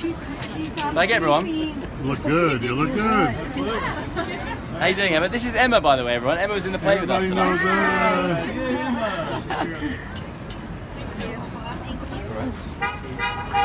She's, she's, um, everyone. You look good. You look good. How you doing, Emma? This is Emma, by the way, everyone. Emma was in the play with us tonight. knows Emma.